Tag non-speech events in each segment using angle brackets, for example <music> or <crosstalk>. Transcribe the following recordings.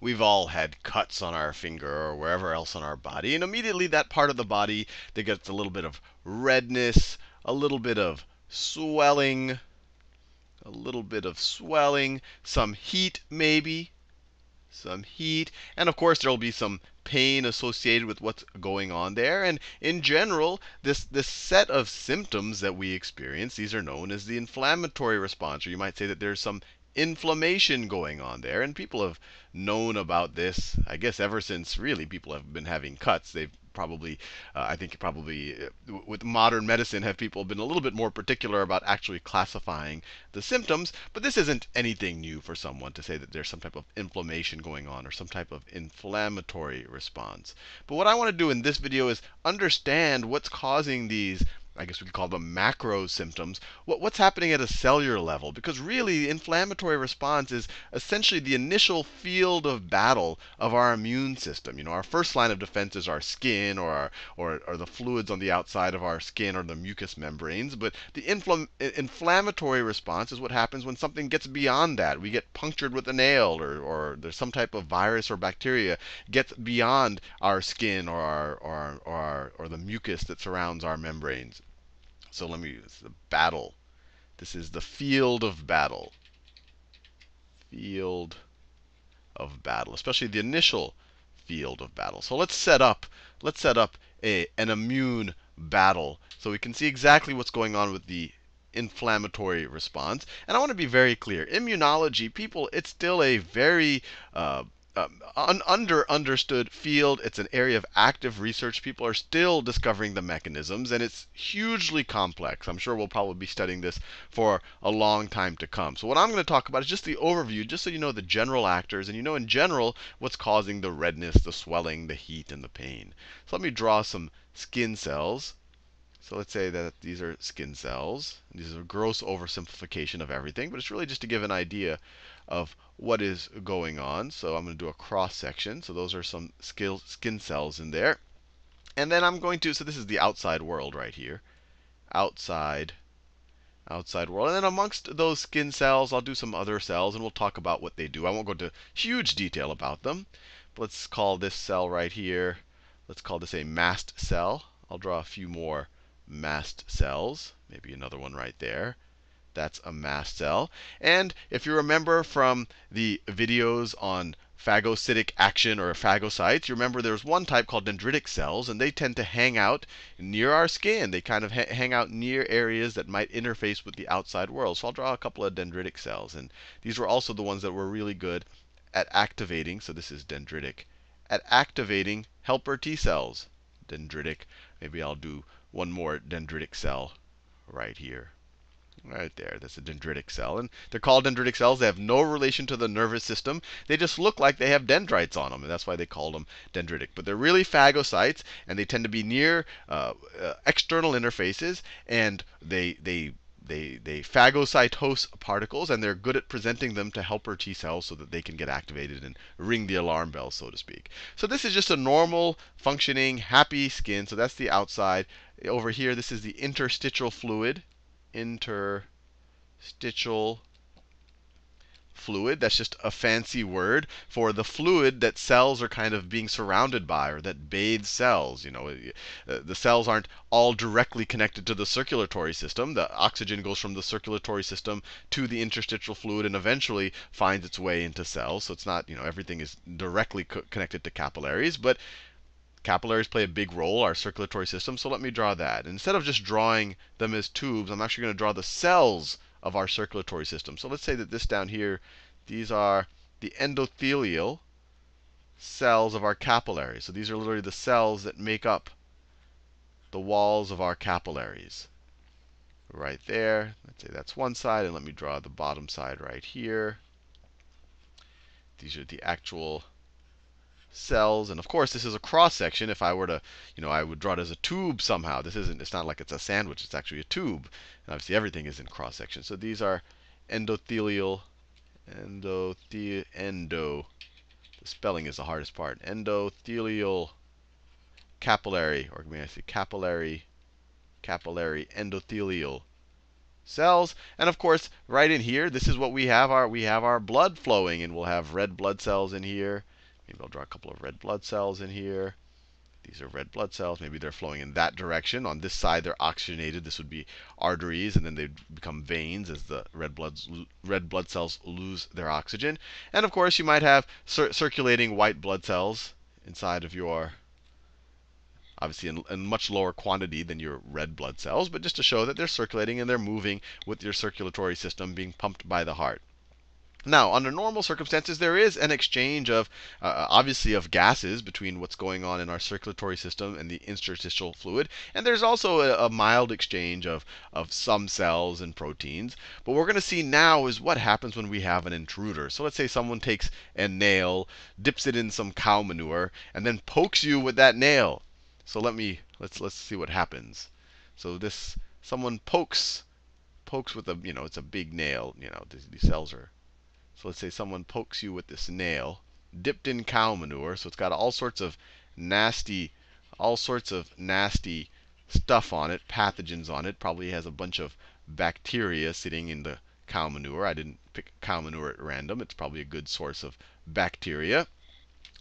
we've all had cuts on our finger or wherever else on our body, and immediately that part of the body that gets a little bit of redness, a little bit of swelling, a little bit of swelling, some heat maybe, some heat, and of course there will be some pain associated with what's going on there. And in general, this, this set of symptoms that we experience, these are known as the inflammatory response. Or you might say that there's some inflammation going on there. And people have known about this, I guess, ever since really people have been having cuts. They've probably, uh, I think probably uh, with modern medicine, have people been a little bit more particular about actually classifying the symptoms. But this isn't anything new for someone to say that there's some type of inflammation going on or some type of inflammatory response. But what I want to do in this video is understand what's causing these I guess we could call them macro symptoms, what, what's happening at a cellular level. Because really, the inflammatory response is essentially the initial field of battle of our immune system. You know, our first line of defense is our skin or, our, or, or the fluids on the outside of our skin or the mucous membranes. But the infl inflammatory response is what happens when something gets beyond that. We get punctured with a nail or, or there's some type of virus or bacteria gets beyond our skin or, our, or, or, our, or the mucus that surrounds our membranes. So let me use the battle. This is the field of battle. Field of battle, especially the initial field of battle. So let's set up let's set up a, an immune battle so we can see exactly what's going on with the inflammatory response. And I want to be very clear. Immunology, people, it's still a very uh, um, un under understood field. It's an area of active research. People are still discovering the mechanisms, and it's hugely complex. I'm sure we'll probably be studying this for a long time to come. So what I'm going to talk about is just the overview, just so you know the general actors, and you know in general what's causing the redness, the swelling, the heat, and the pain. So let me draw some skin cells. So let's say that these are skin cells. These are a gross oversimplification of everything, but it's really just to give an idea of what is going on. So I'm going to do a cross section. So those are some skin cells in there. And then I'm going to, so this is the outside world right here. Outside, outside world. And then amongst those skin cells, I'll do some other cells, and we'll talk about what they do. I won't go into huge detail about them. But let's call this cell right here, let's call this a mast cell. I'll draw a few more mast cells, maybe another one right there. That's a mast cell. And if you remember from the videos on phagocytic action or phagocytes, you remember there's one type called dendritic cells, and they tend to hang out near our skin. They kind of ha hang out near areas that might interface with the outside world. So I'll draw a couple of dendritic cells. And these were also the ones that were really good at activating, so this is dendritic, at activating helper T cells. Dendritic, maybe I'll do one more dendritic cell right here. Right there, that's a dendritic cell. And they're called dendritic cells. They have no relation to the nervous system. They just look like they have dendrites on them, and that's why they call them dendritic. But they're really phagocytes, and they tend to be near uh, uh, external interfaces, and they they they, they phagocytose particles, and they're good at presenting them to helper T cells so that they can get activated and ring the alarm bell, so to speak. So this is just a normal, functioning, happy skin. So that's the outside. Over here, this is the interstitial fluid interstitial fluid. That's just a fancy word for the fluid that cells are kind of being surrounded by or that bathes cells. You know, uh, the cells aren't all directly connected to the circulatory system. The oxygen goes from the circulatory system to the interstitial fluid and eventually finds its way into cells. So it's not, you know, everything is directly co connected to capillaries, but Capillaries play a big role, our circulatory system, so let me draw that. Instead of just drawing them as tubes, I'm actually going to draw the cells of our circulatory system. So let's say that this down here, these are the endothelial cells of our capillaries. So these are literally the cells that make up the walls of our capillaries. Right there. Let's say that's one side, and let me draw the bottom side right here. These are the actual cells. And of course, this is a cross section. If I were to, you know, I would draw it as a tube somehow. This isn't, it's not like it's a sandwich, it's actually a tube. And obviously, everything is in cross section. So these are endothelial, endothe, endo. The spelling is the hardest part. Endothelial capillary, or may I say capillary, capillary endothelial cells. And of course, right in here, this is what we have our we have our blood flowing, and we'll have red blood cells in here. Maybe I'll draw a couple of red blood cells in here. These are red blood cells. Maybe they're flowing in that direction. On this side, they're oxygenated. This would be arteries, and then they'd become veins as the red blood red blood cells lose their oxygen. And of course, you might have cir circulating white blood cells inside of your obviously in, in, much lower quantity than your red blood cells, but just to show that they're circulating and they're moving with your circulatory system being pumped by the heart. Now, under normal circumstances, there is an exchange of, uh, obviously, of gases between what's going on in our circulatory system and the interstitial fluid. And there's also a, a mild exchange of, of some cells and proteins. But what we're going to see now is what happens when we have an intruder. So let's say someone takes a nail, dips it in some cow manure, and then pokes you with that nail. So let me let's let's see what happens. So this someone pokes pokes with a you know it's a big nail. You know these, these cells are so let's say someone pokes you with this nail, dipped in cow manure, so it's got all sorts of nasty, all sorts of nasty stuff on it, pathogens on it. Probably has a bunch of bacteria sitting in the cow manure. I didn't pick cow manure at random. It's probably a good source of bacteria.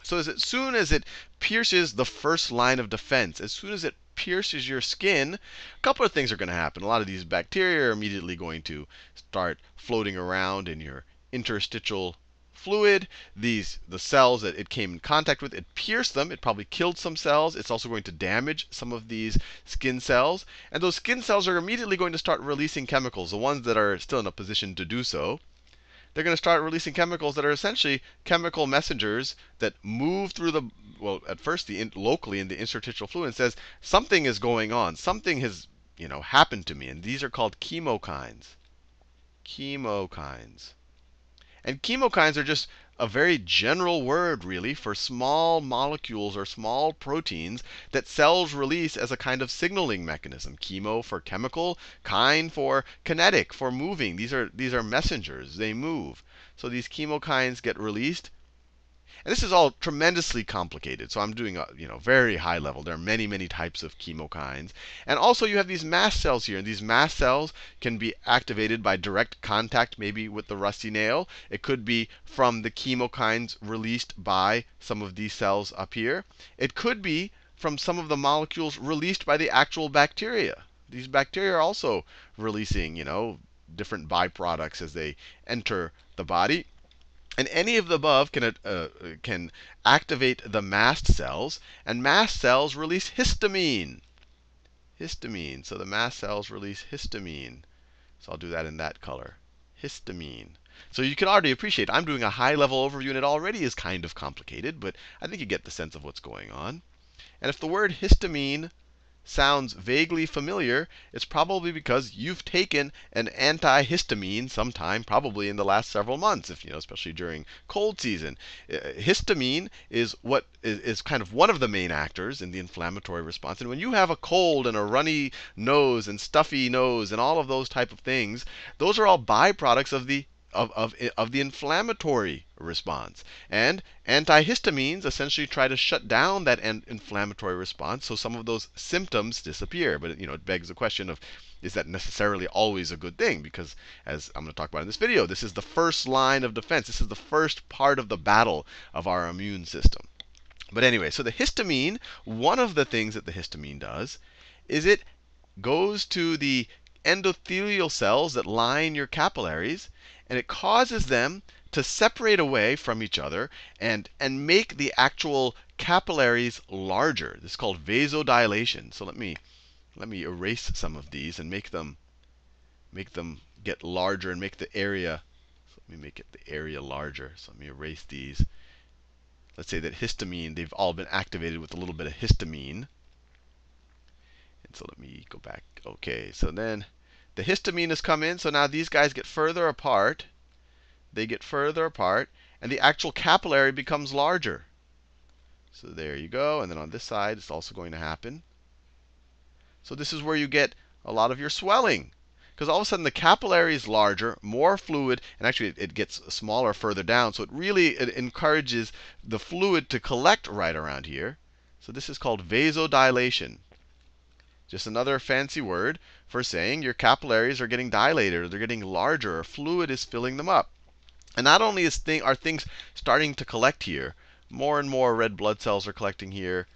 So as soon as it pierces the first line of defense, as soon as it pierces your skin, a couple of things are going to happen. A lot of these bacteria are immediately going to start floating around in your interstitial fluid. These the cells that it came in contact with, it pierced them. It probably killed some cells. It's also going to damage some of these skin cells. And those skin cells are immediately going to start releasing chemicals, the ones that are still in a position to do so. They're going to start releasing chemicals that are essentially chemical messengers that move through the well, at first the in, locally in the interstitial fluid and says something is going on, something has you know happened to me, and these are called chemokines. Chemokines. And chemokines are just a very general word, really, for small molecules or small proteins that cells release as a kind of signaling mechanism. Chemo for chemical, kine for kinetic, for moving. These are, these are messengers, they move. So these chemokines get released and this is all tremendously complicated. So I'm doing a you know very high level. There are many, many types of chemokines. And also you have these mast cells here. And these mast cells can be activated by direct contact maybe with the rusty nail. It could be from the chemokines released by some of these cells up here. It could be from some of the molecules released by the actual bacteria. These bacteria are also releasing, you know, different byproducts as they enter the body. And any of the above can, uh, can activate the mast cells, and mast cells release histamine. Histamine. So the mast cells release histamine. So I'll do that in that color. Histamine. So you can already appreciate I'm doing a high level overview, and it already is kind of complicated, but I think you get the sense of what's going on. And if the word histamine sounds vaguely familiar, it's probably because you've taken an antihistamine sometime, probably in the last several months, if you know, especially during cold season. Uh, histamine is what is, is kind of one of the main actors in the inflammatory response. And when you have a cold and a runny nose and stuffy nose and all of those type of things, those are all byproducts of the of, of, of the inflammatory response. And antihistamines essentially try to shut down that inflammatory response so some of those symptoms disappear. But you know, it begs the question of is that necessarily always a good thing? Because as I'm going to talk about in this video, this is the first line of defense. This is the first part of the battle of our immune system. But anyway, so the histamine, one of the things that the histamine does is it goes to the endothelial cells that line your capillaries and it causes them to separate away from each other and, and make the actual capillaries larger. This is called vasodilation. So let me, let me erase some of these and make them, make them get larger and make the area, so let me make it the area larger. So let me erase these. Let's say that histamine, they've all been activated with a little bit of histamine. And so let me go back. OK, so then the histamine has come in, so now these guys get further apart. They get further apart, and the actual capillary becomes larger. So there you go. And then on this side, it's also going to happen. So this is where you get a lot of your swelling. Because all of a sudden the capillary is larger, more fluid, and actually it gets smaller further down. So it really it encourages the fluid to collect right around here. So this is called vasodilation. Just another fancy word for saying your capillaries are getting dilated or they're getting larger or fluid is filling them up. And not only is thing, are things starting to collect here, more and more red blood cells are collecting here,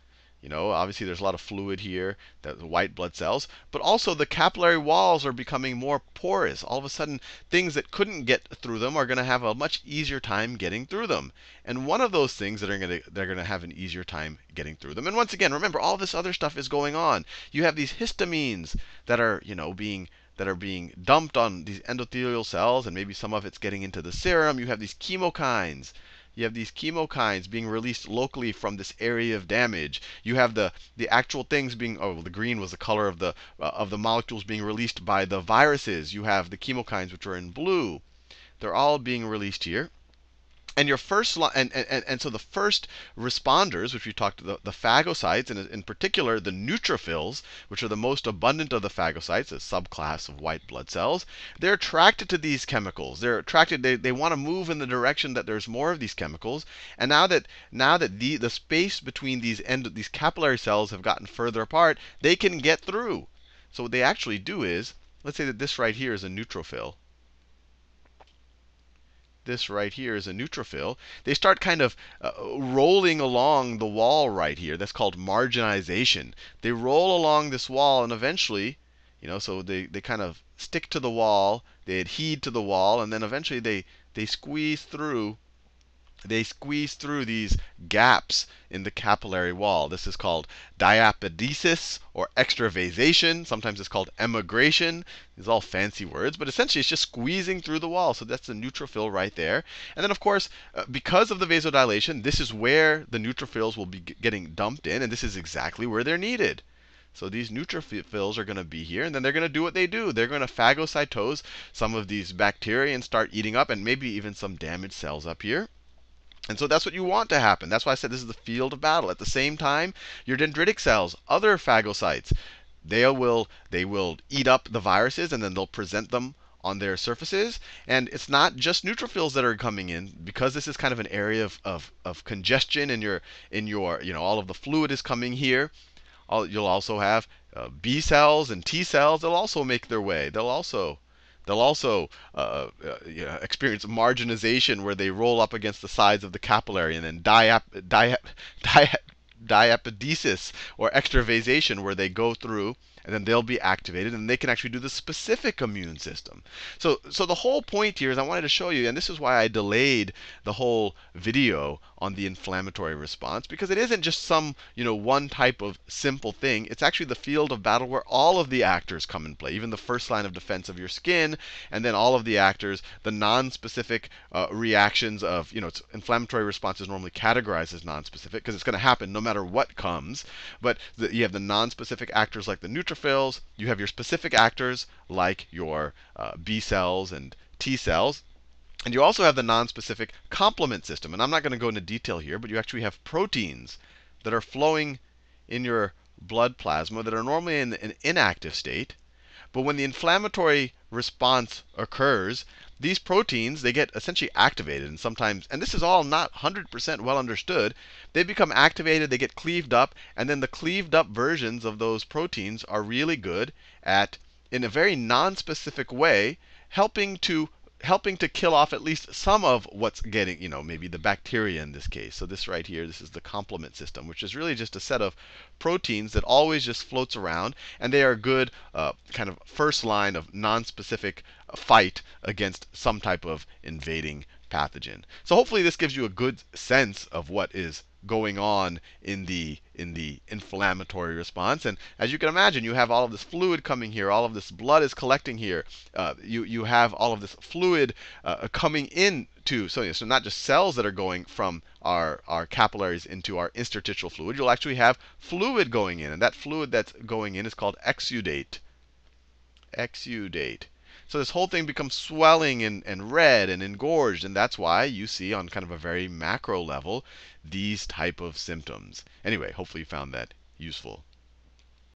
you know, obviously there's a lot of fluid here, the white blood cells, but also the capillary walls are becoming more porous. All of a sudden, things that couldn't get through them are going to have a much easier time getting through them. And one of those things that are going to they're going to have an easier time getting through them. And once again, remember all this other stuff is going on. You have these histamines that are, you know, being that are being dumped on these endothelial cells, and maybe some of it's getting into the serum. You have these chemokines you have these chemokines being released locally from this area of damage. You have the the actual things being oh the green was the color of the uh, of the molecules being released by the viruses. You have the chemokines which are in blue. They're all being released here. And your first and, and, and so the first responders, which we talked the, the phagocytes, and in particular the neutrophils, which are the most abundant of the phagocytes, a subclass of white blood cells, they're attracted to these chemicals. They're attracted, they, they want to move in the direction that there's more of these chemicals. And now that now that the, the space between these end these capillary cells have gotten further apart, they can get through. So what they actually do is, let's say that this right here is a neutrophil this right here is a neutrophil, they start kind of uh, rolling along the wall right here. That's called marginization. They roll along this wall and eventually, you know, so they, they kind of stick to the wall, they adhere to the wall, and then eventually they, they squeeze through they squeeze through these gaps in the capillary wall. This is called diapedesis or extravasation. Sometimes it's called emigration. These are all fancy words, but essentially it's just squeezing through the wall. So that's the neutrophil right there. And then, of course, uh, because of the vasodilation, this is where the neutrophils will be getting dumped in, and this is exactly where they're needed. So these neutrophils are going to be here, and then they're going to do what they do. They're going to phagocytose some of these bacteria and start eating up, and maybe even some damaged cells up here. And so that's what you want to happen. That's why I said this is the field of battle. At the same time, your dendritic cells, other phagocytes, they will they will eat up the viruses and then they'll present them on their surfaces. And it's not just neutrophils that are coming in because this is kind of an area of, of, of congestion in your in your you know all of the fluid is coming here. All, you'll also have uh, B cells and T cells. They'll also make their way. They'll also They'll also uh, uh, experience marginization where they roll up against the sides of the capillary and then diap, diap, <laughs> diap, diapedesis or extravasation where they go through and then they'll be activated and they can actually do the specific immune system. So, so the whole point here is I wanted to show you, and this is why I delayed the whole video on the inflammatory response, because it isn't just some, you know, one type of simple thing. It's actually the field of battle where all of the actors come in play, even the first line of defense of your skin, and then all of the actors, the non-specific uh, reactions of, you know, inflammatory response is normally categorized as non-specific because it's going to happen no matter what comes. But the, you have the non-specific actors like the neutrophils. You have your specific actors like your uh, B cells and T cells. And you also have the nonspecific complement system. And I'm not going to go into detail here, but you actually have proteins that are flowing in your blood plasma that are normally in an inactive state. But when the inflammatory response occurs, these proteins they get essentially activated and sometimes and this is all not 100% well understood they become activated they get cleaved up and then the cleaved up versions of those proteins are really good at in a very non-specific way helping to helping to kill off at least some of what's getting, you know, maybe the bacteria in this case. So this right here, this is the complement system, which is really just a set of proteins that always just floats around, and they are a good uh, kind of first line of non-specific fight against some type of invading pathogen. So hopefully this gives you a good sense of what is going on in the in the inflammatory response. And as you can imagine, you have all of this fluid coming here, all of this blood is collecting here. Uh, you you have all of this fluid uh, coming in to so, so not just cells that are going from our our capillaries into our interstitial fluid. You'll actually have fluid going in, and that fluid that's going in is called exudate. Exudate. So this whole thing becomes swelling and, and red and engorged, and that's why you see on kind of a very macro level these type of symptoms. Anyway, hopefully you found that useful.